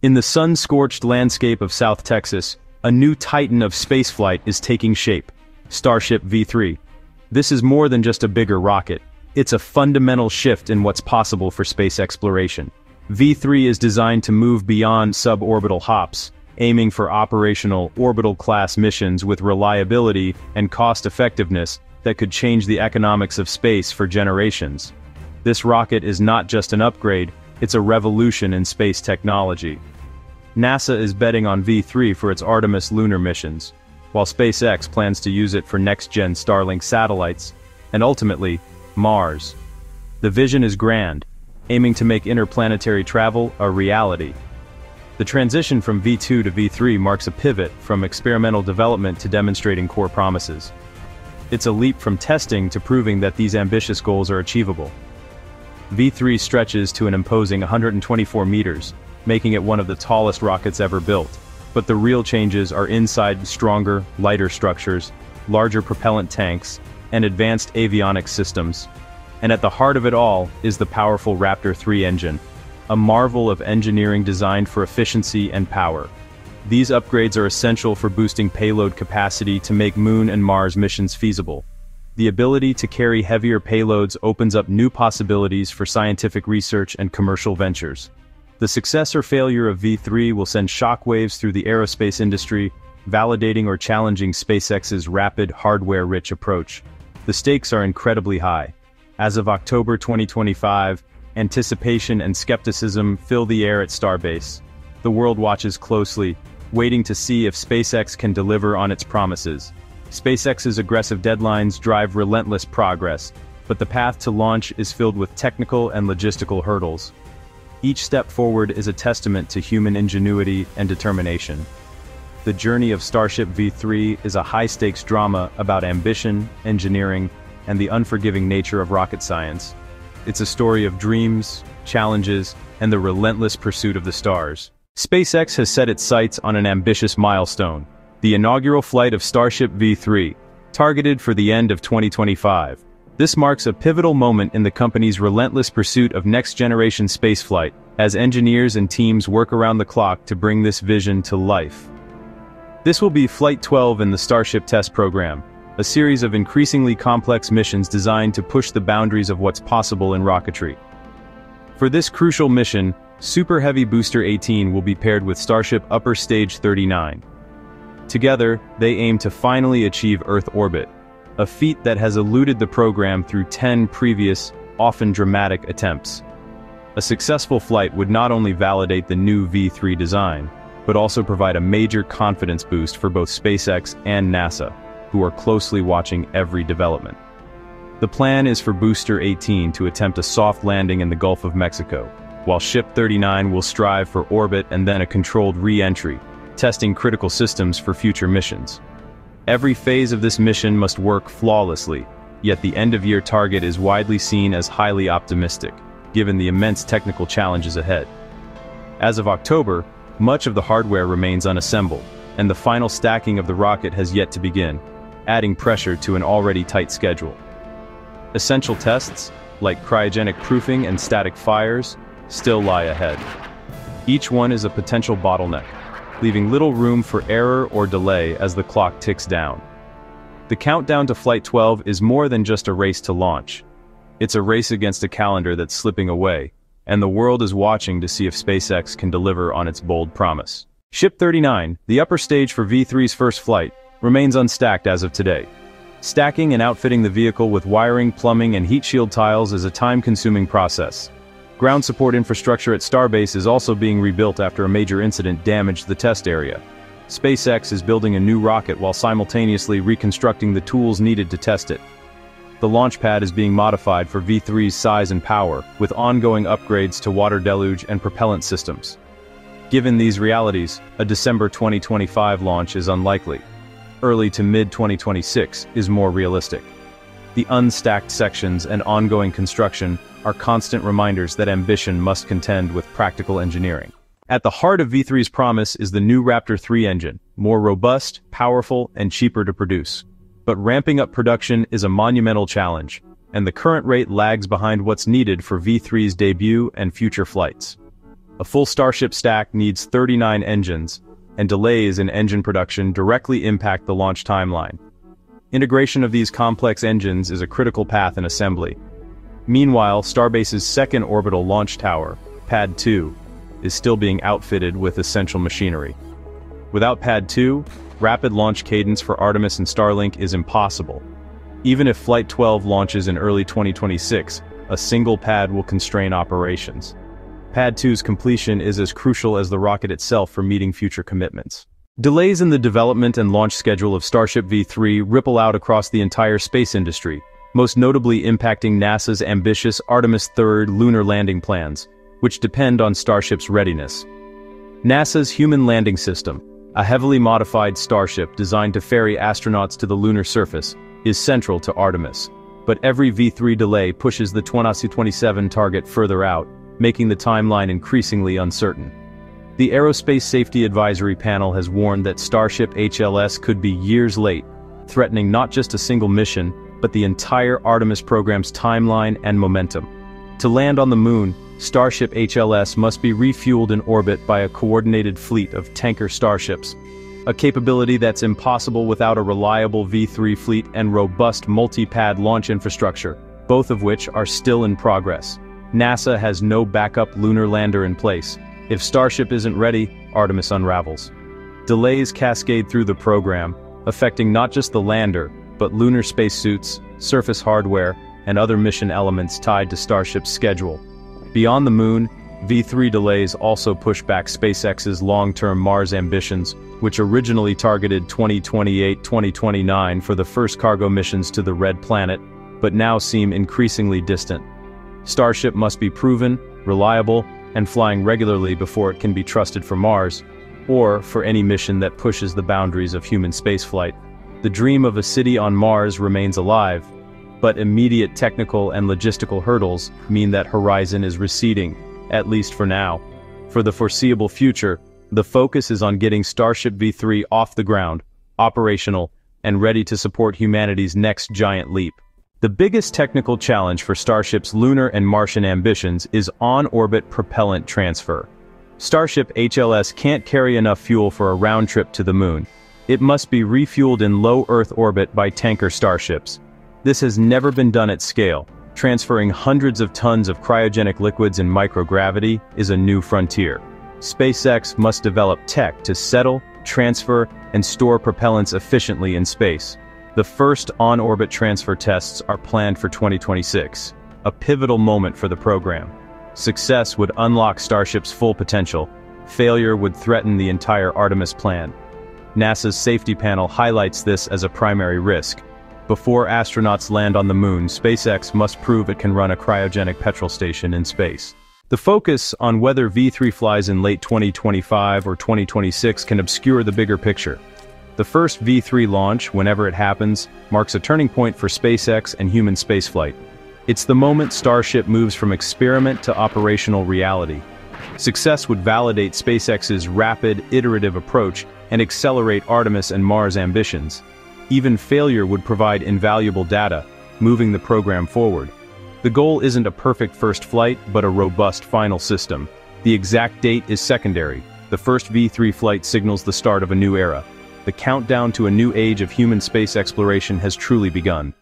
In the sun-scorched landscape of South Texas, a new titan of spaceflight is taking shape, Starship V3. This is more than just a bigger rocket, it's a fundamental shift in what's possible for space exploration. V3 is designed to move beyond suborbital hops, aiming for operational, orbital-class missions with reliability and cost-effectiveness that could change the economics of space for generations. This rocket is not just an upgrade, it's a revolution in space technology. NASA is betting on V3 for its Artemis lunar missions, while SpaceX plans to use it for next-gen Starlink satellites, and ultimately, Mars. The vision is grand, aiming to make interplanetary travel a reality. The transition from V2 to V3 marks a pivot from experimental development to demonstrating core promises. It's a leap from testing to proving that these ambitious goals are achievable. V3 stretches to an imposing 124 meters, making it one of the tallest rockets ever built. But the real changes are inside stronger, lighter structures, larger propellant tanks, and advanced avionics systems. And at the heart of it all is the powerful Raptor 3 engine, a marvel of engineering designed for efficiency and power. These upgrades are essential for boosting payload capacity to make Moon and Mars missions feasible. The ability to carry heavier payloads opens up new possibilities for scientific research and commercial ventures. The success or failure of V3 will send shockwaves through the aerospace industry, validating or challenging SpaceX's rapid, hardware-rich approach. The stakes are incredibly high. As of October 2025, anticipation and skepticism fill the air at Starbase. The world watches closely, waiting to see if SpaceX can deliver on its promises. SpaceX's aggressive deadlines drive relentless progress, but the path to launch is filled with technical and logistical hurdles. Each step forward is a testament to human ingenuity and determination. The journey of Starship V3 is a high-stakes drama about ambition, engineering, and the unforgiving nature of rocket science. It's a story of dreams, challenges, and the relentless pursuit of the stars. SpaceX has set its sights on an ambitious milestone, the inaugural flight of Starship V3, targeted for the end of 2025. This marks a pivotal moment in the company's relentless pursuit of next-generation spaceflight, as engineers and teams work around the clock to bring this vision to life. This will be Flight 12 in the Starship test program, a series of increasingly complex missions designed to push the boundaries of what's possible in rocketry. For this crucial mission, Super Heavy Booster 18 will be paired with Starship Upper Stage 39, Together, they aim to finally achieve Earth orbit, a feat that has eluded the program through 10 previous, often dramatic attempts. A successful flight would not only validate the new V3 design, but also provide a major confidence boost for both SpaceX and NASA, who are closely watching every development. The plan is for Booster 18 to attempt a soft landing in the Gulf of Mexico, while Ship 39 will strive for orbit and then a controlled re-entry, testing critical systems for future missions. Every phase of this mission must work flawlessly, yet the end-of-year target is widely seen as highly optimistic, given the immense technical challenges ahead. As of October, much of the hardware remains unassembled, and the final stacking of the rocket has yet to begin, adding pressure to an already tight schedule. Essential tests, like cryogenic proofing and static fires, still lie ahead. Each one is a potential bottleneck, leaving little room for error or delay as the clock ticks down. The countdown to Flight 12 is more than just a race to launch. It's a race against a calendar that's slipping away, and the world is watching to see if SpaceX can deliver on its bold promise. Ship 39, the upper stage for V3's first flight, remains unstacked as of today. Stacking and outfitting the vehicle with wiring, plumbing, and heat shield tiles is a time-consuming process, Ground support infrastructure at Starbase is also being rebuilt after a major incident damaged the test area. SpaceX is building a new rocket while simultaneously reconstructing the tools needed to test it. The launch pad is being modified for V3's size and power, with ongoing upgrades to water deluge and propellant systems. Given these realities, a December 2025 launch is unlikely. Early to mid-2026 is more realistic. The unstacked sections and ongoing construction are constant reminders that ambition must contend with practical engineering. At the heart of V3's promise is the new Raptor 3 engine, more robust, powerful, and cheaper to produce. But ramping up production is a monumental challenge, and the current rate lags behind what's needed for V3's debut and future flights. A full Starship stack needs 39 engines, and delays in engine production directly impact the launch timeline. Integration of these complex engines is a critical path in assembly. Meanwhile, Starbase's second orbital launch tower, Pad 2, is still being outfitted with essential machinery. Without Pad 2, rapid launch cadence for Artemis and Starlink is impossible. Even if Flight 12 launches in early 2026, a single pad will constrain operations. Pad 2's completion is as crucial as the rocket itself for meeting future commitments. Delays in the development and launch schedule of Starship V3 ripple out across the entire space industry, most notably impacting NASA's ambitious Artemis III lunar landing plans, which depend on Starship's readiness. NASA's Human Landing System, a heavily modified Starship designed to ferry astronauts to the lunar surface, is central to Artemis. But every V3 delay pushes the 2027 target further out, making the timeline increasingly uncertain. The Aerospace Safety Advisory Panel has warned that Starship HLS could be years late, threatening not just a single mission, but the entire Artemis program's timeline and momentum. To land on the moon, Starship HLS must be refueled in orbit by a coordinated fleet of tanker starships, a capability that's impossible without a reliable V3 fleet and robust multi-pad launch infrastructure, both of which are still in progress. NASA has no backup lunar lander in place, if Starship isn't ready, Artemis unravels. Delays cascade through the program, affecting not just the lander, but lunar spacesuits, surface hardware, and other mission elements tied to Starship's schedule. Beyond the moon, V3 delays also push back SpaceX's long-term Mars ambitions, which originally targeted 2028-2029 for the first cargo missions to the Red Planet, but now seem increasingly distant. Starship must be proven, reliable, and flying regularly before it can be trusted for Mars, or for any mission that pushes the boundaries of human spaceflight. The dream of a city on Mars remains alive, but immediate technical and logistical hurdles mean that horizon is receding, at least for now. For the foreseeable future, the focus is on getting Starship V3 off the ground, operational, and ready to support humanity's next giant leap. The biggest technical challenge for Starship's lunar and Martian ambitions is on-orbit propellant transfer. Starship HLS can't carry enough fuel for a round trip to the moon. It must be refueled in low Earth orbit by tanker starships. This has never been done at scale. Transferring hundreds of tons of cryogenic liquids in microgravity is a new frontier. SpaceX must develop tech to settle, transfer, and store propellants efficiently in space. The first on-orbit transfer tests are planned for 2026, a pivotal moment for the program. Success would unlock Starship's full potential. Failure would threaten the entire Artemis plan. NASA's safety panel highlights this as a primary risk. Before astronauts land on the moon, SpaceX must prove it can run a cryogenic petrol station in space. The focus on whether V3 flies in late 2025 or 2026 can obscure the bigger picture. The first V3 launch, whenever it happens, marks a turning point for SpaceX and human spaceflight. It's the moment Starship moves from experiment to operational reality. Success would validate SpaceX's rapid, iterative approach and accelerate Artemis and Mars ambitions. Even failure would provide invaluable data, moving the program forward. The goal isn't a perfect first flight, but a robust final system. The exact date is secondary. The first V3 flight signals the start of a new era the countdown to a new age of human space exploration has truly begun.